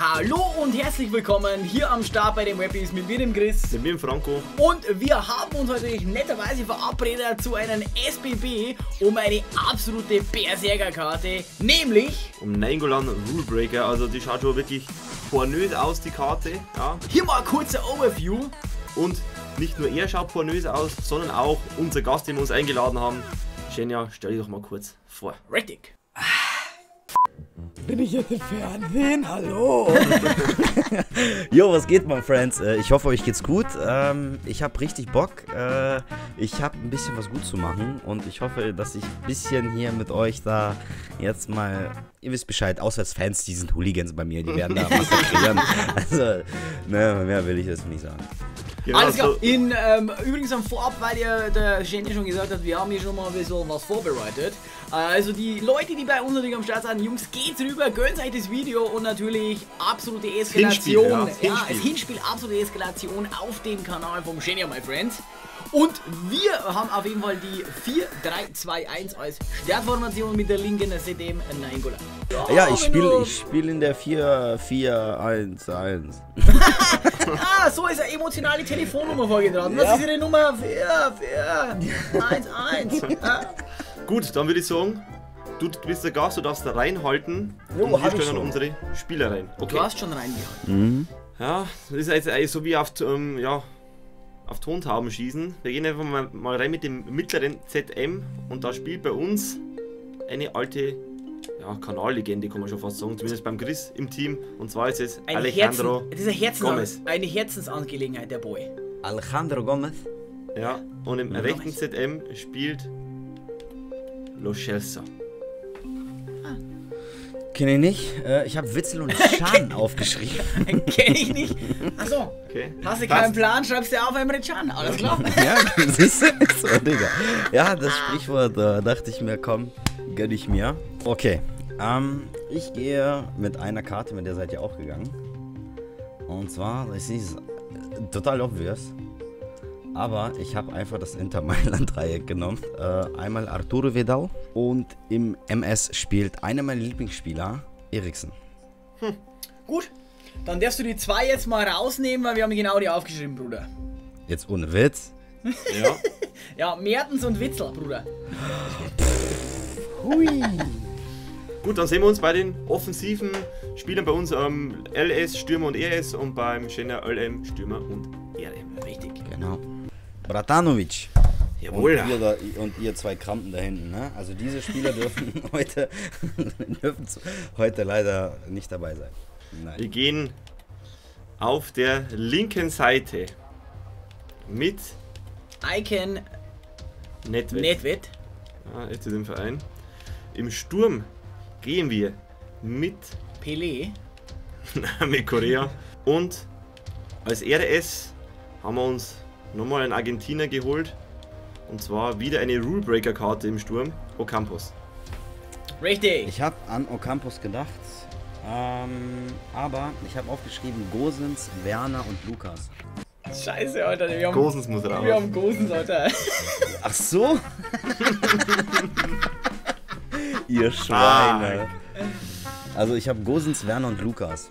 Hallo und herzlich willkommen hier am Start bei den Webbies mit mir, dem Chris. Mit mir, dem Franco. Und wir haben uns heute netterweise verabredet zu einem SBB um eine absolute Berserker-Karte, nämlich um Nangolan Rulebreaker. Also die schaut schon wirklich pornös aus, die Karte. Ja. Hier mal ein kurzer Overview. Und nicht nur er schaut pornös aus, sondern auch unser Gast, den wir uns eingeladen haben. Shenja, stell dich doch mal kurz vor. Richtig. Bin ich jetzt im Fernsehen? Hallo! Jo, was geht, mein Friends? Äh, ich hoffe, euch geht's gut. Ähm, ich habe richtig Bock. Äh, ich habe ein bisschen was gut zu machen und ich hoffe, dass ich ein bisschen hier mit euch da jetzt mal. Ihr wisst Bescheid, Auswärtsfans, die sind Hooligans bei mir, die werden da massakrieren. also, ne, mehr will ich jetzt nicht sagen. Genau, Alles klar. So In, ähm, übrigens am Vorab, weil ja der Jenny schon gesagt hat, wir haben hier schon mal ein bisschen was vorbereitet. Äh, also die Leute, die bei uns natürlich am Start sind, Jungs, geht's rüber, gönnt euch das Video und natürlich absolute Eskalation. Hinspiel, ja, das Hinspiel. Ja, Hinspiel, absolute Eskalation auf dem Kanal vom Genia, my friends. Und wir haben auf jeden Fall die 4-3-2-1 als Startformation mit der linken ZDM Nainggolan. Ja, ja, ich spiele ich spiel in der 4-4-1-1. ah, so ist eine emotionale Telefonnummer vorgetragen. Was ja. ist Ihre Nummer? 4-4-1-1. Gut, dann würde ich sagen, du bist der Gast, du darfst da reinhalten. Jo, und wir stellen dann unsere Spieler rein. Okay. Du hast schon reingehalten. Mhm. Ja, das ist jetzt so wie auf, ähm, ja, auf Tontauben schießen. Wir gehen einfach mal, mal rein mit dem mittleren ZM und da spielt bei uns eine alte ja, Kanallegende, kann man schon fast sagen, zumindest beim Chris im Team. Und zwar ist es eine Alejandro Herzen, das ist Herzen, Gomez. Eine Herzensangelegenheit, der Boy. Alejandro Gomez? Ja, und im ja, rechten ZM spielt Lo Celso. Kenne ich nicht. Äh, ich habe Witzel und Schan aufgeschrieben. Kenne ich nicht. Achso. Okay. Hast du keinen Plan, schreibst du auf Emre Can. Alles klar. ja, siehst du? So, Digga. Ja, das Sprichwort, da dachte ich mir, komm, gönn ich mir. Okay. Ähm, ich gehe mit einer Karte, mit der seid ihr auch gegangen. Und zwar, das ist total obvious. Aber ich habe einfach das Inter Mailand Dreieck genommen. Äh, einmal Arturo Vidal und im MS spielt einer meiner Lieblingsspieler, Eriksen. Hm. Gut, dann darfst du die zwei jetzt mal rausnehmen, weil wir haben genau die aufgeschrieben, Bruder. Jetzt ohne Witz? Ja. ja, Mertens und Witzel, Bruder. Hui. Gut, dann sehen wir uns bei den offensiven Spielern bei uns ähm, LS, Stürmer und RS und beim Schenner LM, Stürmer und RM. Richtig. Genau. Bratanovic. Jawohl. Und ihr, da, und ihr zwei Krampen da hinten. Ne? Also diese Spieler dürfen heute, dürfen heute leider nicht dabei sein. Nein. Wir gehen auf der linken Seite mit Icon Netwet. Netwet. Ja, ist im Verein. Im Sturm gehen wir mit Pelé. mit Korea. Und als RS haben wir uns nochmal einen Argentinier geholt. Und zwar wieder eine Rulebreaker-Karte im Sturm, Ocampos. Richtig. Ich habe an Ocampos gedacht, ähm, aber ich habe aufgeschrieben Gosens, Werner und Lukas. Scheiße, Alter. Wir haben, Gosens muss raus. Wir haben Gosens, Alter. Ach so? Ihr Schweine. Ah. Also ich habe Gosens, Werner und Lukas.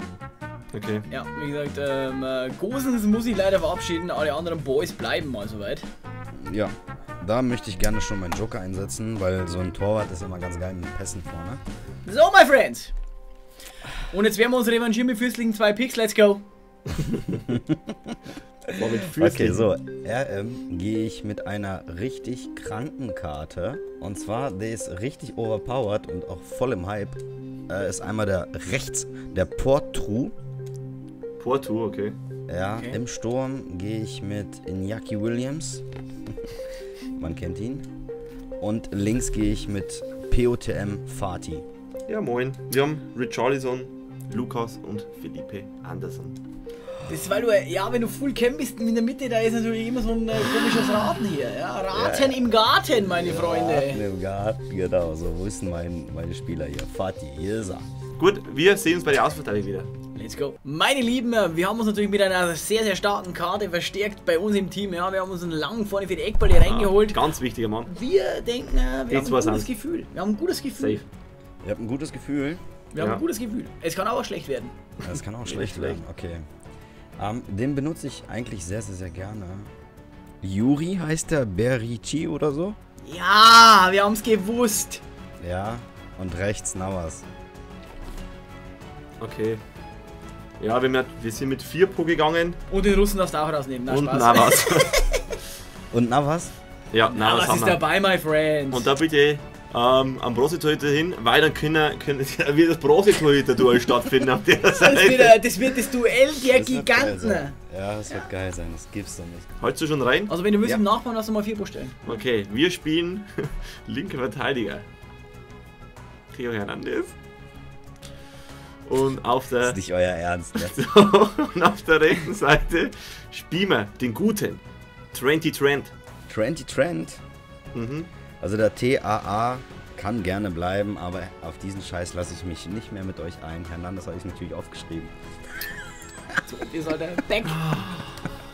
Okay. Ja, wie gesagt, ähm, äh, Gosens muss ich leider verabschieden, alle anderen Boys bleiben mal soweit. Ja, da möchte ich gerne schon meinen Joker einsetzen, weil so ein Torwart ist immer ganz geil mit Pässen vorne. So, my friends. Und jetzt werden wir uns revanchieren mit Fürstlichen 2 Picks, let's go. okay, so, RM gehe ich mit einer richtig kranken Karte. Und zwar, der ist richtig overpowered und auch voll im Hype. Äh, ist einmal der rechts, der Portru. Porto, okay. Ja, okay. im Sturm gehe ich mit Iñaki Williams. Man kennt ihn. Und links gehe ich mit POTM Fatih. Ja, moin. Wir haben Richarlison, Lukas und Felipe Anderson. Das ist, weil du, ja, wenn du Full Camp bist in der Mitte, da ist natürlich immer so ein äh, komisches Raten hier. Ja, Raten ja. im Garten, meine Freunde. Raten im Garten, genau. So, wo ist denn mein, meine Spieler hier? Fatih, hier ist er. Gut, wir sehen uns bei der Ausverteidigung wieder. Let's go. Meine Lieben, wir haben uns natürlich mit einer sehr, sehr starken Karte verstärkt bei uns im Team. Ja, wir haben uns einen langen vorne für die Eckball hier reingeholt. Ganz wichtiger Mann. Wir denken, äh, wir haben ein gutes Gefühl. Wir haben ein gutes Gefühl. Safe. Ihr habt ein gutes Gefühl. Wir haben Ja. ein gutes Gefühl. Es kann aber schlecht werden. Das kann auch schlecht werden, okay. Ähm, den benutze ich eigentlich sehr, sehr, sehr gerne. Yuri heißt der, Berici oder so. Ja, wir haben es gewusst. Ja, und rechts Navas. Okay. Ja, wir, wir sind mit 4 Pro gegangen Und den Russen darfst du auch rausnehmen. Na, und Spaß. Navas. Und Navas? ja, Na, Navas was haben ist wir. dabei, my friend? Und da bitte ähm, am Bronzetorhüter hin, weil dann können, können wird das Bronzetorhüter-Duell stattfinden auf der das, wird, Seite. äh, das wird das Duell der Das Giganten. Ja, das wird geil sein, das gibt's doch nicht. Holst du schon rein? Also wenn du willst Ja. im Nachbarn, lass uns mal vier stellen. Okay, wir spielen linker Verteidiger. Theo Hernandez. Und auf Das der, ist nicht euer Ernst, ne? und auf der rechten Seite spielen wir den guten Trenty Trent. Trenty Trent. Mhm. Also der TAA kann gerne bleiben, aber auf diesen Scheiß lasse ich mich nicht mehr mit euch ein. Hernandez habe ich natürlich aufgeschrieben. So, ihr sollt back,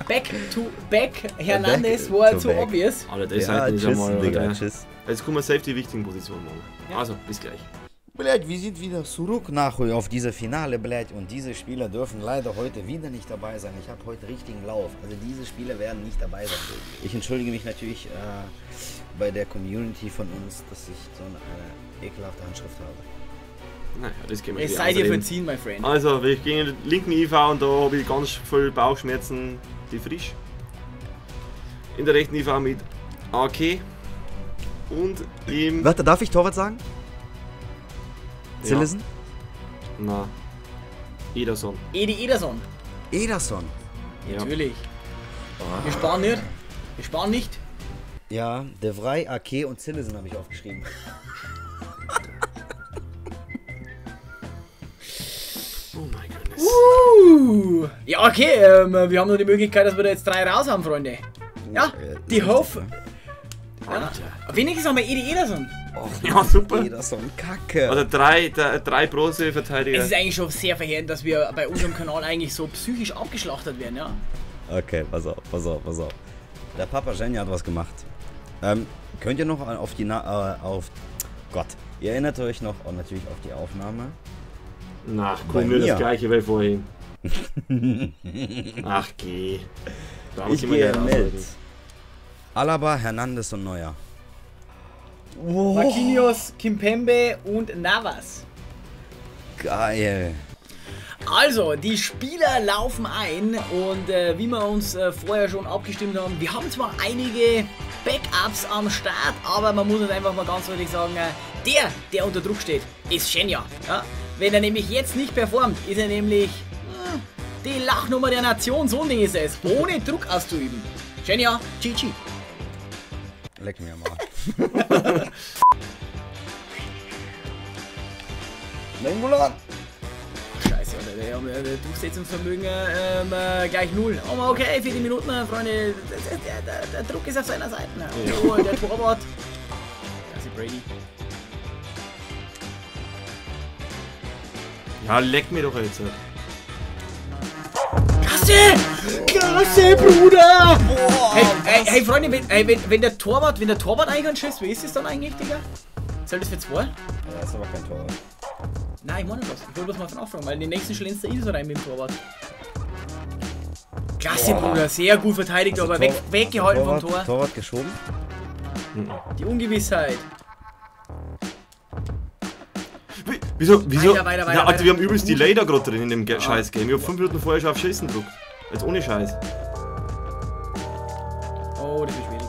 back to back. Hernandez war zu back. obvious. Aber das Ja, halt nicht tschüss, einmal. Digga, Alter. tschüss. Jetzt kommen wir safe die wichtigen Positionen machen. Ja. Also, bis gleich. Blять, wir sind wieder zurück nach auf diese Finale, blять. Und diese Spieler dürfen leider heute wieder nicht dabei sein. Ich habe heute richtigen Lauf. Also diese Spieler werden nicht dabei sein. Ich entschuldige mich natürlich äh, bei der Community von uns, dass ich so eine ekelhafte Handschrift habe. Naja, das können wir Es wieder sei dir ausreden. verziehen, my friend. Also, wir gehen in den linken IV und da habe ich ganz viel Bauchschmerzen, die frisch. In der rechten IV mit AK. Und im. Warte, darf ich Torwart sagen? Ja. Zillison? Na. Ederson. Edi Ederson. Ederson. Ja. Natürlich. Ah. Wir sparen nicht. Wir sparen nicht. Ja, De Vrij, Ake und Zillison habe ich aufgeschrieben. Oh mein Gott. Uh, ja, okay. Ähm, wir haben nur die Möglichkeit, dass wir da jetzt drei raus haben, Freunde. Ja, Äh, die Hoff. ist Ja. Wenigstens haben wir Edi Ederson. Ja, super. Ederson, Kacke. Also drei, drei Bronze-Verteidiger. Es ist eigentlich schon sehr verheerend, dass wir bei unserem Kanal eigentlich so psychisch abgeschlachtet werden, ja. Okay, pass auf, pass auf, pass auf. Der Papa Jenny hat was gemacht. Ähm, könnt ihr noch auf die Na äh, auf Gott, ihr erinnert euch noch oh, natürlich auf die Aufnahme. Ach, komm, wir mir. das gleiche wie vorhin. Ach, geh. Da Ich gehe mit. Alaba, Hernandez und Neuer. Wow, Marquinhos, Kimpembe und Navas. geil. Also, die Spieler laufen ein und äh, wie wir uns äh, vorher schon abgestimmt haben, wir haben zwar einige Backups am Start, aber man muss uns einfach mal ganz deutlich sagen, äh, der, der unter Druck steht, ist Shenja. Ja? Wenn er nämlich jetzt nicht performt, ist er nämlich hm, die Lachnummer der Nation, so ein Ding ist es, ohne Druck auszuüben. Shenja, GG. Leck mir mal. Nein, Mulan. Scheiße, Alter, der, der, der Durchsetzungsvermögen ähm, äh, gleich null. Aber okay, für die Minuten, Freunde, der, der, der, Druck ist auf seiner Seite. Ne? Oh, der Torwart. Das ist Brady. Ja, leck mir doch jetzt. Klasse! Klasse, Bruder! hey, hey, hey, Freunde, wenn, hey, wenn, wenn der Torwart, wenn der Torwart eigentlich einen schießt, wie ist es dann eigentlich, Digga? Zählt das für zwei? Ja, das ist aber kein Tor. Nein, ich meine das. Ich wollte das mal von auffangen, weil in den nächsten schlänzt der Iso rein mit dem Torwart. Klasse, Bruder, sehr gut verteidigt, aber weg, weggehalten Torwart, vom Tor. Torwart geschoben. Die Ungewissheit. Wie- Wieso? Wieso? Weiter, weiter, ja, weiter, Alter, weiter. wir haben übelst Delay da gerade drin in dem Ge- scheiß Game. Ich hab 5 Minuten vorher schon auf Schießen gedruckt. Jetzt ohne Scheiß. Oh, das ist schwierig.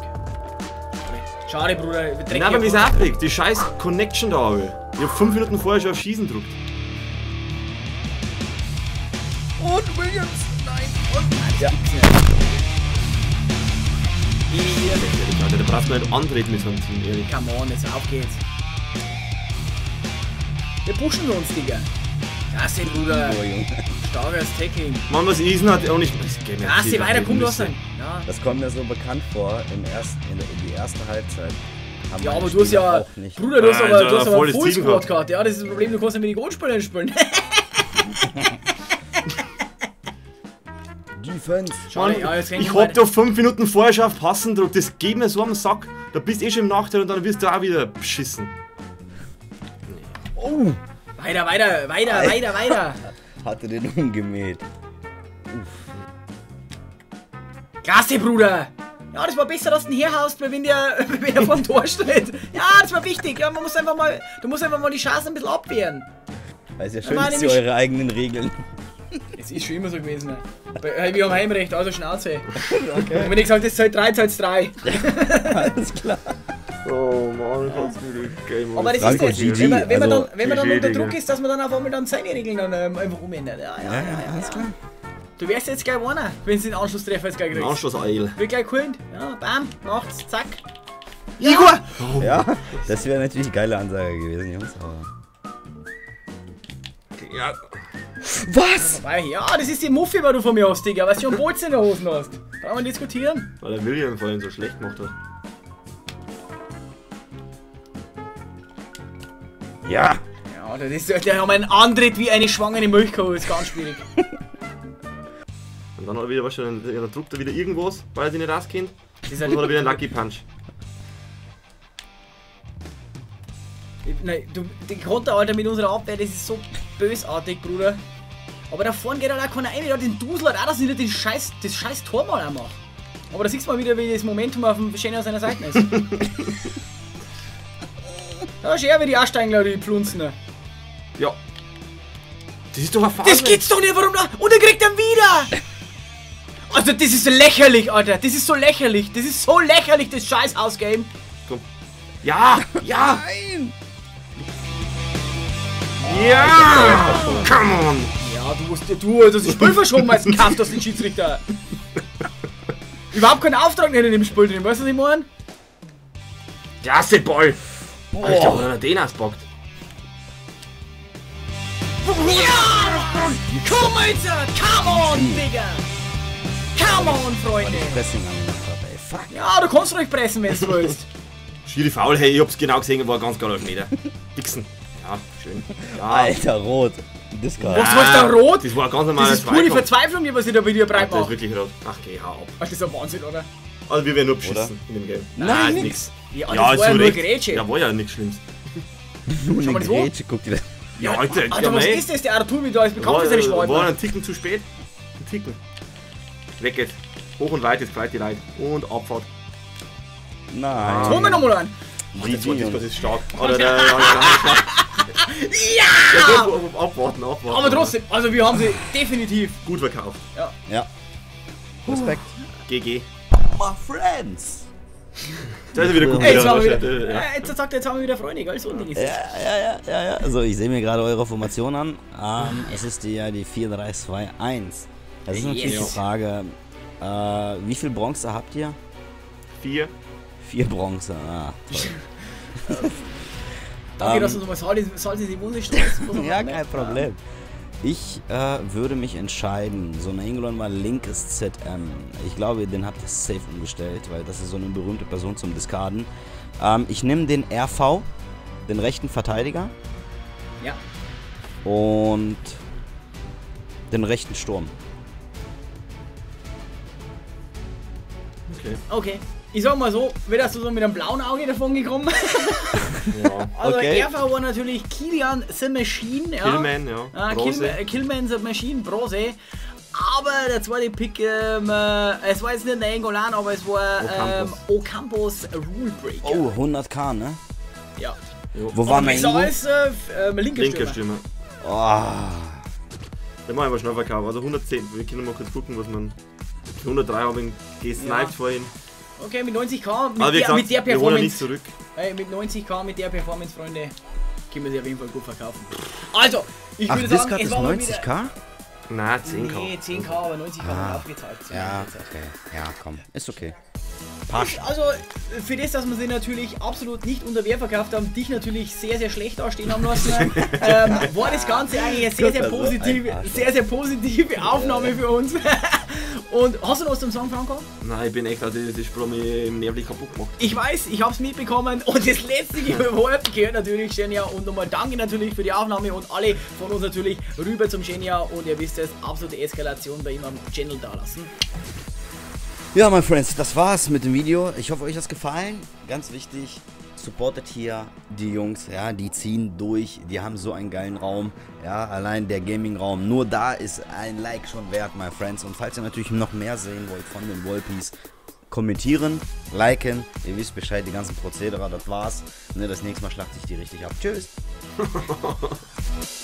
Schade, Bruder. Dreckig Nein, aber mir ist aufgeregt. Die scheiß Connection da, Alter. Ich hab 5 Minuten vorher schon auf Schießen gedruckt. Und Williams. Nein. Ehrlich, Alter, da brauchst du nicht antreten mit so einem Team, ehrlich. Come on, jetzt auf geht's. Wir pushen uns, Digga. Klasse, Bruder. Oh, Junge. Starkes Tackling. Mann, was Isen hat auch nicht. Das geht mir Klasse, nicht. weiter, komm, du hast Müsse. einen. Ja. Das kommt mir so bekannt vor im ersten, in, der, in die erste Halbzeit. Ja, aber du hast ja. Bruder, du hast aber, du hast aber Full Squad gehabt. Ja, das ist das Problem, du kannst ja mit den Goalspielern spielen. Defense. Mann, ja, ich hab da 5 Minuten vorher schon auf Passen gedruckt. Das geht mir so am Sack. Da bist du eh schon im Nachteil und dann wirst du auch wieder beschissen. Oh. Weiter, weiter, weiter, weiter, weiter. Hatte den umgemäht. Klasse, Bruder. Ja, das war besser, dass du ihn herhaust, weil wenn der, wenn der vor dem Tor steht. Ja, das war wichtig. Ja, man muss einfach mal, du musst einfach mal die Chancen ein bisschen abwehren. Weil es ja schön, nicht- eure eigenen Regeln. Es ist schon immer so gewesen. Ne? Äh, Wir haben Heimrecht, also Schnauze. Und wenn ich gesagt das zählt 3, zählt 3. Alles klar. Oh Mann, du wieder Game Aber das ist das, wenn man, wenn, man also dann, wenn man dann unter. Druck ist, dass man dann auf einmal dann seine Regeln dann ähm, einfach umändert. Ja, ja, ja, ja, alles klar. Du wärst jetzt gleich einer, wenn du den Anschlusstreffer jetzt gleich kriegst. Anschlusseil. Wird gleich geholt. Ja, bam, macht's, zack. Igor! Ja, das wäre natürlich eine geile Ansage gewesen, Jungs. Aber Ja, Was? Ja, das ist die Muffi, was du von mir hast, Digga. Was du einen Bolzen in der Hosen hast. Kann man diskutieren? weil der William vorhin so schlecht gemacht hat. Ja. Ja, das ist, der haben einen Antritt wie eine schwangere Milchkuh. ist ganz schwierig. Und dann hat er wieder was schon, dann druckt er wieder irgendwas, weil er sich nicht rauskennt. Das ist Und dann hat er wieder einen Lucky Punch. Nein, du, die Konter, Alter, mit unserer Abwehr, das ist so bösartig, Bruder. Aber da vorne geht halt auch keiner rein, der hat den Dusel hat auch, dass ich nicht den scheiß, das scheiß Tor mal auch mache. Aber da siehst du mal wieder, wie das Momentum auf dem Schöner seiner Seite ist. ja, schön, wie die Leute, die Plunzen. Ja. Das ist doch eine Phase. Das gibt's doch nicht, warum da? Und er kriegt er wieder! Also, das ist so lächerlich, Alter. Das ist so lächerlich. Das ist so lächerlich, das scheiß Hausgame. Komm. Ja! Ja! Nein. Ja! Come on! Ja, du musst du, das Spiel verschoben als Kampf, das den Schiedsrichter. Überhaupt keinen Auftrag nicht in dem Spiel drin, weißt du, was ich meine? Klasse Ball! Alter, wenn er den ausbockt. Ja! Komm jetzt! Come on, Digga! Come on, Freunde! Pressing angemacht habe, ey. Fuck. Ja, du kannst ruhig pressen, wenn du willst. Schiri faul, hey, ich hab's genau gesehen, war ganz gar Meter. Dixon. Ja, schön. Ja. Alter, rot. Discard. Was war da rot? Das war ein ganz normaler Das ist pure. Verzweiflung, die was ich da bei dir breit Das ist mache. wirklich rot. Ach, geh, hau ab. Das ist ein Wahnsinn, oder? Also, wir werden nur beschissen Oder? in dem Game. Nein, ist nix. Ja, das Ja, war ist ja nur recht. Gerätsche. Ja, war ja nichts Schlimmes. Nur Schau mal eine das. Grätsche, guck dir das. Ja, Alter, Alter, ja, was ist das? Der Arthur mit da ist bekannt war, für seine äh, war Schwalben. ein Ticken zu spät. Ein Ticken. Weg geht's. Hoch und weit, jetzt breite Leid. Und Abfahrt. Nein. Holen wir nochmal an. Ach, das, war, das, das ist stark. Oder der, der, der, der, ja! ja abwarten, abwarten. Aber trotzdem, also wir haben sie definitiv. Gut verkauft. Ja. Respekt. GG. My friends. Da ist er wieder gut. Ey, jetzt, wieder, haben wir wieder, äh, ja. ja. jetzt sagt jetzt haben wir wieder Freunde, gell? So ein Ding ist Ja, das. ja, ja, ja, ja. Also ich sehe mir gerade eure Formation an. Ähm, es ist die, ja die 4-3-2-1. Das ist natürlich Yes. die Frage, äh, wie viel Bronze habt ihr? Vier. Vier Bronze. Ah, toll. Danke, Ähm, dass du uns mal Salz, in die Wunde stellst. Ja, kein Problem. Ich äh, würde mich entscheiden. So ein England war linkes ZM. Ich glaube, den habt ihr safe umgestellt, weil das ist so eine berühmte Person zum Discarden. Ähm, ich nehme den RV, den rechten Verteidiger Ja. und den rechten Sturm. Okay. Okay. Ich sag mal so, wärst du so mit einem blauen Auge davon gekommen. Ja. Also Okay. RV war natürlich Kilian the Machine. Ja. Killman, ja. Ah, Bronze. Kill, Killman the Machine, Bronze. Aber der zweite Pick, ähm, äh, es war jetzt nicht der Engolan, aber es war ähm, Ocampos. Breaker. Oh, 100k, ne? Ja. Wo war mein Ingo? als äh, linker Linker Stürmer. Stürmer. Oh, Den machen wir schnell verkaufen. Also 110. Wir können mal kurz gucken, was man. 103 habe ich gesniped Ja. vorhin. Okay, mit 90k, mit, der, gesagt, mit der Performance. zurück. Ey, mit 90k, mit der Performance, Freunde, können wir sie auf jeden Fall gut verkaufen. Also, ich Ach, würde sagen, es ist war mal 90k? Nein, 10k. Wieder, nee, 10k, aber 90k Ah. haben wir aufgezahlt. Ja, okay. Ja, komm. Ist okay. Passt. Also, für das, dass wir sie natürlich absolut nicht unter Wert verkauft haben, dich natürlich sehr, sehr schlecht dastehen haben lassen, ähm, war das Ganze eigentlich eine sehr, sehr also positive, sehr, sehr positive Aufnahme für uns. Und hast du noch was zum Sagen, Franco? Nein, ich bin echt, also das Sprung mir nervlich kaputt gemacht. Ich weiß, ich hab's mitbekommen und das letzte Wort gehört natürlich Genia und nochmal danke natürlich für die Aufnahme und alle von uns natürlich rüber zum Genia und ihr wisst es, absolute Eskalation bei ihm am Channel da lassen. Ja, my friends, das war's mit dem Video. Ich hoffe, euch hat's gefallen. Ganz wichtig, supportet hier die Jungs, ja, die ziehen durch, die haben so einen geilen Raum, ja, allein der Gaming-Raum, nur da ist ein Like schon wert, my friends. Und falls ihr natürlich noch mehr sehen wollt von den Wolpies, kommentieren, liken, ihr wisst Bescheid, die ganzen Prozedere, das war's. Ne, das nächste Mal schlachte ich die richtig ab. Tschüss.